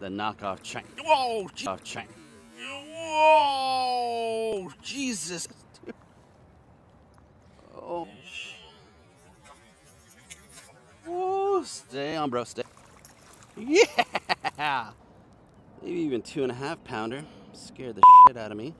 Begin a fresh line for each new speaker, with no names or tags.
the knockoff chain. Whoa, off chain. Whoa, Jesus. Oh. Whoa, stay on, bro. Stay. Yeah. Maybe even two and a half pounder. Scared the shit out of me.